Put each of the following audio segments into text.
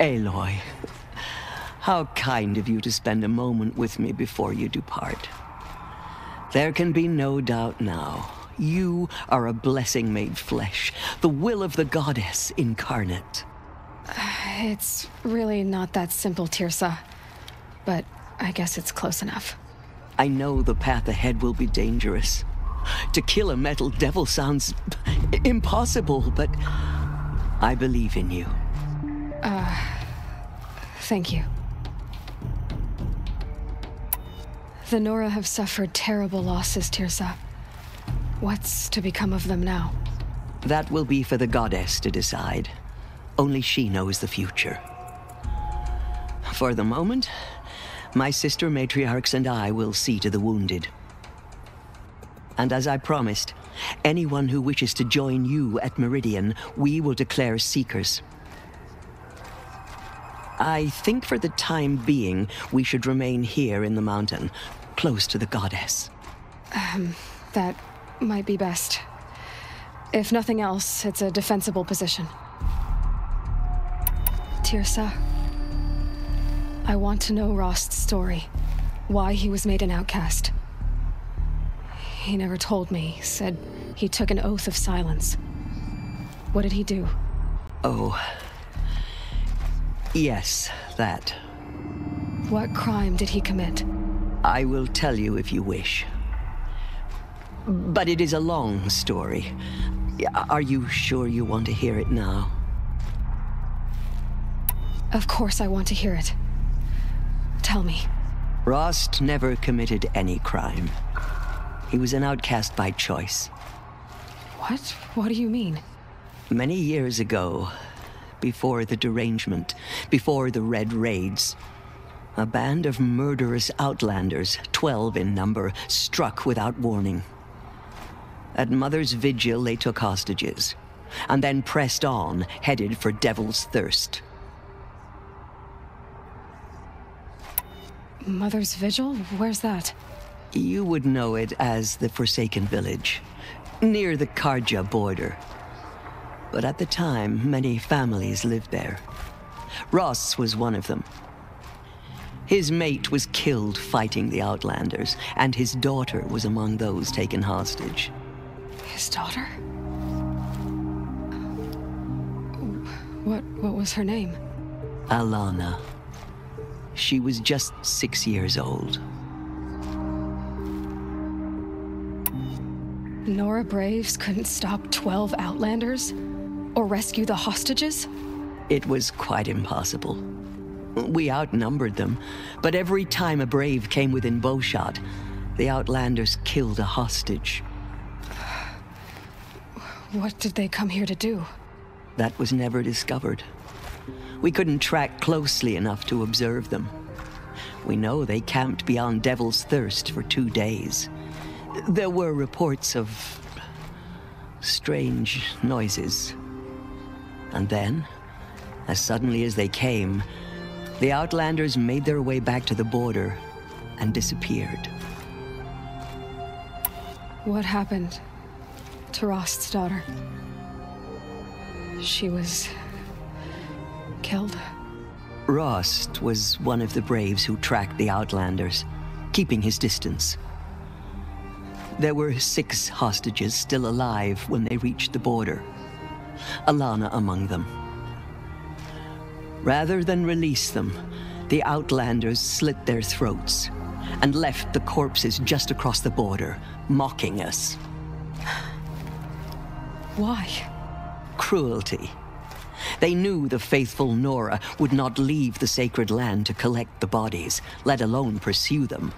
Aloy, how kind of you to spend a moment with me before you depart. There can be no doubt now. You are a blessing made flesh, the will of the goddess incarnate. It's really not that simple, Teersa. But I guess it's close enough. I know the path ahead will be dangerous. To kill a metal devil sounds impossible, but I believe in you. Uh, thank you. The Nora have suffered terrible losses, Teersa. What's to become of them now? That will be for the goddess to decide. Only she knows the future. For the moment, my sister matriarchs and I will see to the wounded. And as I promised, anyone who wishes to join you at Meridian, we will declare seekers. I think for the time being, we should remain here in the mountain, close to the goddess. Um, that might be best. If nothing else, it's a defensible position. Teersa, I want to know Rost's story. Why he was made an outcast. He never told me, said he took an oath of silence. What did he do? Oh. Yes, that. What crime did he commit? I will tell you if you wish. But it is a long story. Are you sure you want to hear it now? Of course I want to hear it. Tell me. Rost never committed any crime. He was an outcast by choice. What? What do you mean? Many years ago, before the derangement, before the Red Raids, a band of murderous outlanders, twelve in number, struck without warning. At Mother's Vigil, they took hostages, and then pressed on, headed for Devil's Thirst. Mother's Vigil? Where's that? You would know it as the Forsaken Village, near the Carja border. But at the time, many families lived there. Rost was one of them. His mate was killed fighting the Outlanders, and his daughter was among those taken hostage. His daughter? What, what was her name? Alana. She was just six years old. Nora Braves couldn't stop 12 Outlanders? Or rescue the hostages? It was quite impossible. We outnumbered them, but every time a Brave came within bowshot, the Outlanders killed a hostage. What did they come here to do? That was never discovered. We couldn't track closely enough to observe them. We know they camped beyond Devil's Thirst for two days. There were reports of strange noises. And then, as suddenly as they came, the Outlanders made their way back to the border and disappeared. What happened to Rost's daughter? She was killed. Rost was one of the braves who tracked the Outlanders, keeping his distance. There were six hostages still alive when they reached the border, Alana among them. Rather than release them, the Outlanders slit their throats and left the corpses just across the border, mocking us. Why? Cruelty. They knew the faithful Nora would not leave the sacred land to collect the bodies, let alone pursue them.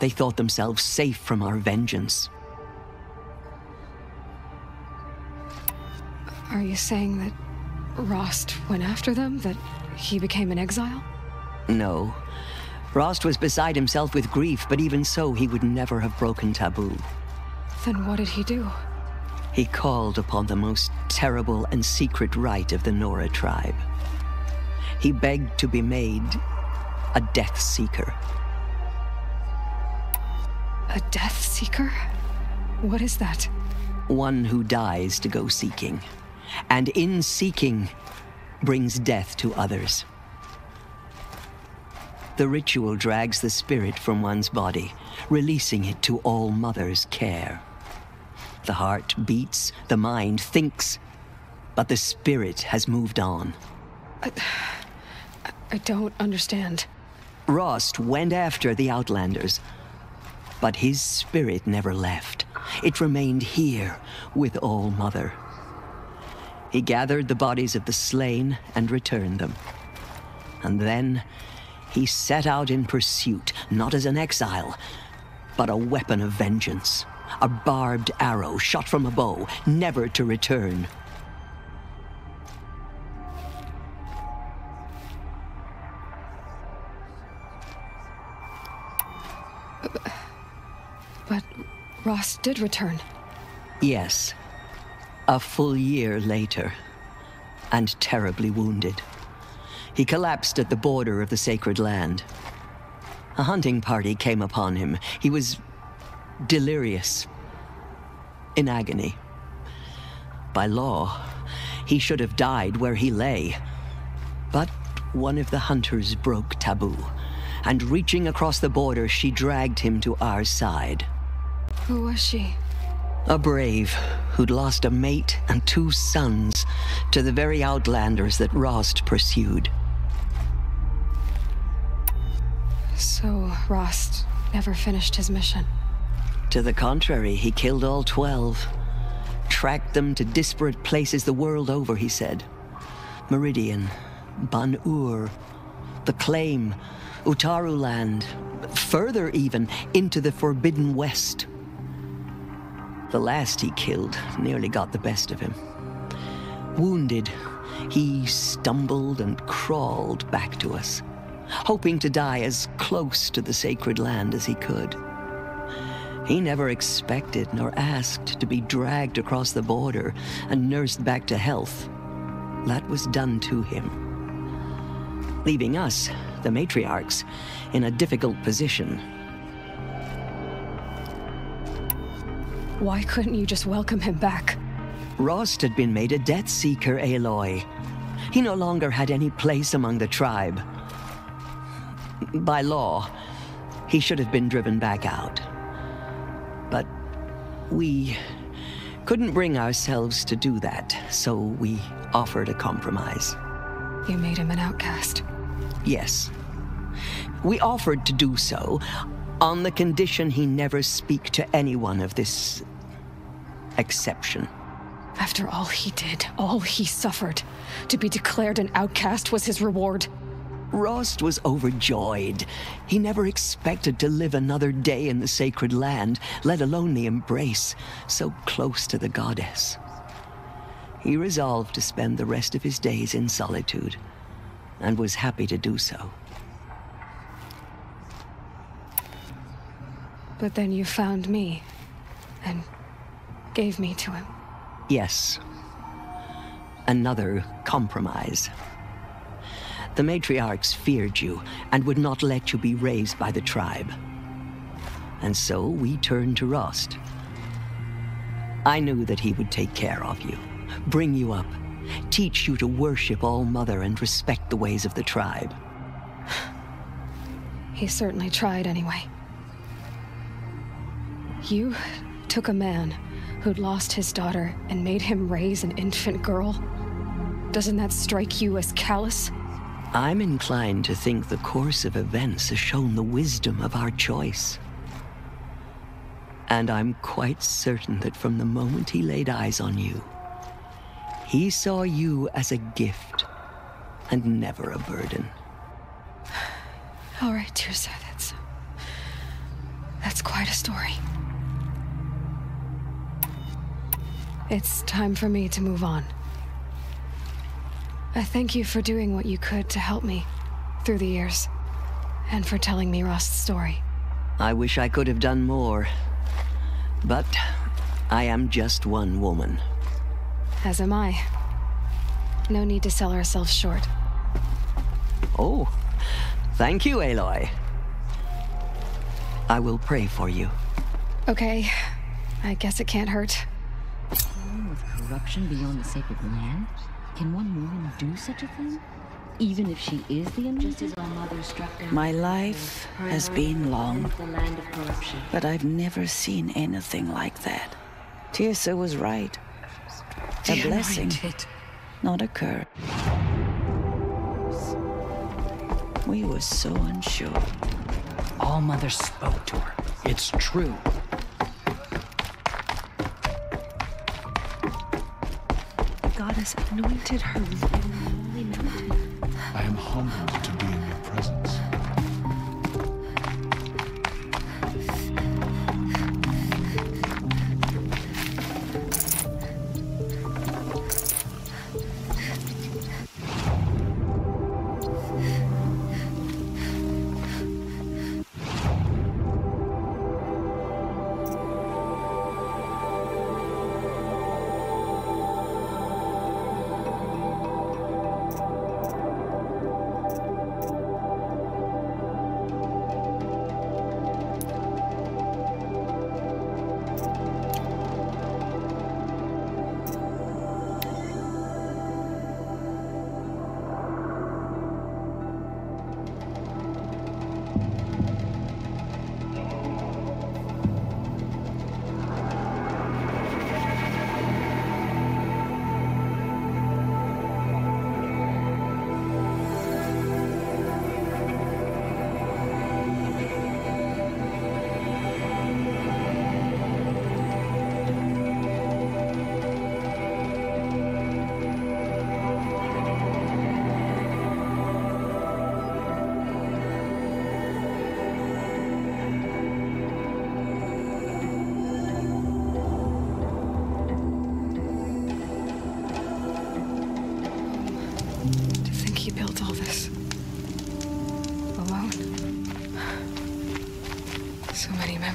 They thought themselves safe from our vengeance. Are you saying that Rost went after them? That he became an exile? No. Rost was beside himself with grief, but even so, he would never have broken taboo. Then what did he do? He called upon the most terrible and secret rite of the Nora tribe. He begged to be made a Death Seeker. A Death Seeker? What is that? One who dies to go seeking. And in seeking, brings death to others. The ritual drags the spirit from one's body, releasing it to All Mother's care. The heart beats, the mind thinks, but the spirit has moved on. I, I don't understand. Rost went after the Outlanders, but his spirit never left. It remained here with All Mother. He gathered the bodies of the slain and returned them. And then he set out in pursuit, not as an exile, but a weapon of vengeance. A barbed arrow shot from a bow, never to return. But Rost did return. Yes. A full year later. And terribly wounded. He collapsed at the border of the sacred land. A hunting party came upon him. He was delirious, in agony. By law, he should have died where he lay. But one of the hunters broke taboo, and reaching across the border, she dragged him to our side. Who was she? A brave who'd lost a mate and two sons to the very outlanders that Rost pursued. So, Rost never finished his mission. To the contrary, he killed all twelve. Tracked them to disparate places the world over, he said. Meridian, Ban-Ur, the Claim, Utaru land, further even, into the Forbidden West. The last he killed nearly got the best of him. Wounded, he stumbled and crawled back to us hoping to die as close to the sacred land as he could. He never expected nor asked to be dragged across the border and nursed back to health. That was done to him. Leaving us, the matriarchs, in a difficult position. Why couldn't you just welcome him back? Rost had been made a death seeker, Aloy. He no longer had any place among the tribe. By law, he should have been driven back out. But we couldn't bring ourselves to do that, so we offered a compromise. You made him an outcast? Yes. We offered to do so on the condition he never speak to anyone of this exception. After all he did, all he suffered, to be declared an outcast was his reward. Rost was overjoyed. He never expected to live another day in the sacred land, let alone the embrace, so close to the goddess. He resolved to spend the rest of his days in solitude, and was happy to do so. But then you found me, and gave me to him. Yes. Another compromise. The matriarchs feared you and would not let you be raised by the tribe. And so we turned to Rost. I knew that he would take care of you, bring you up, teach you to worship All Mother and respect the ways of the tribe. He certainly tried anyway. You took a man who'd lost his daughter and made him raise an infant girl. Doesn't that strike you as callous? I'm inclined to think the course of events has shown the wisdom of our choice. And I'm quite certain that from the moment he laid eyes on you, he saw you as a gift and never a burden. All right, Teersa, that's. That's quite a story. It's time for me to move on. I thank you for doing what you could to help me through the years, and for telling me Rost's story. I wish I could have done more. But I am just one woman. As am I. No need to sell ourselves short. Oh, thank you, Aloy. I will pray for you. Okay, I guess it can't hurt. With corruption beyond the sacred land? Can one woman do such a thing? Even if she is the anointed? Just as our mother struck down My life has been long, the land of corruption. but I've never seen anything like that. Teersa was right. A blessing, not a curse. We were so unsure. All Mother spoke to her. It's true. Goddess anointed her with holy mountain. I am humbled to be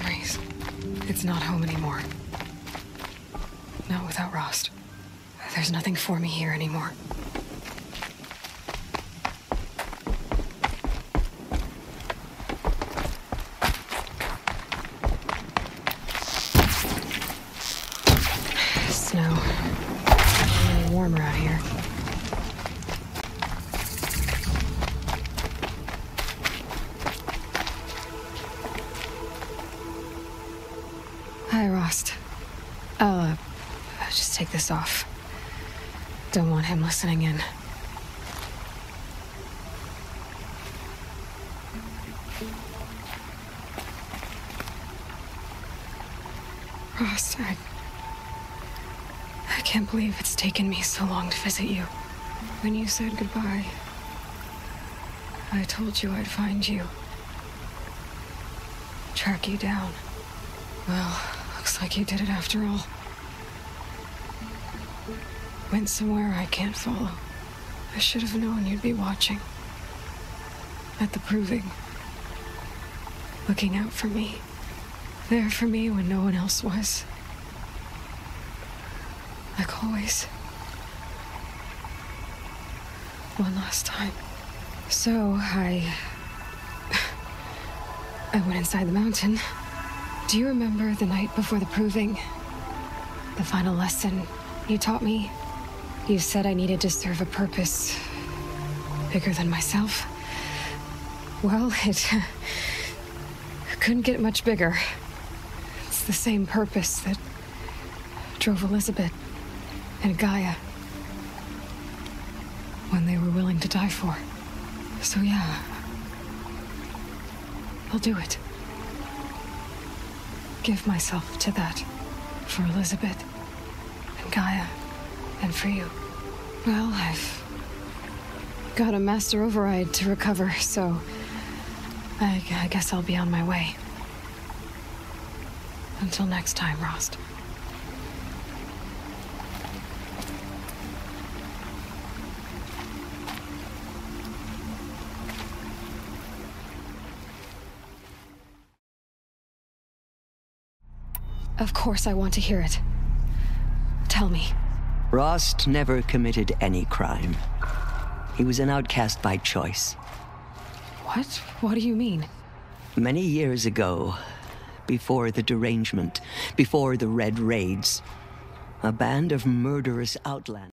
memories. It's not home anymore. Not without Rost. There's nothing for me here anymore. Hi, Rost. I'll, uh, I'll just take this off. Don't want him listening in. Rost, I... I can't believe it's taken me so long to visit you. When you said goodbye, I told you I'd find you. Track you down. Well, looks like you did it after all. Went somewhere I can't follow. I should have known you'd be watching. At the proving. Looking out for me. There for me when no one else was. Like always. One last time. So I. I went inside the mountain. Do you remember the night before the proving? The final lesson you taught me? You said I needed to serve a purpose bigger than myself. Well, it couldn't get much bigger. It's the same purpose that drove Elisabet and Gaia when they were willing to die for. So, yeah, I'll do it give myself to that for Elisabet and Gaia and for you. Well, I've got a master override to recover, so I, I guess I'll be on my way. Until next time, Rost. Of course I want to hear it. Tell me. Rost never committed any crime. He was an outcast by choice. What? What do you mean? Many years ago, before the derangement, before the Red Raids, a band of murderous outlanders.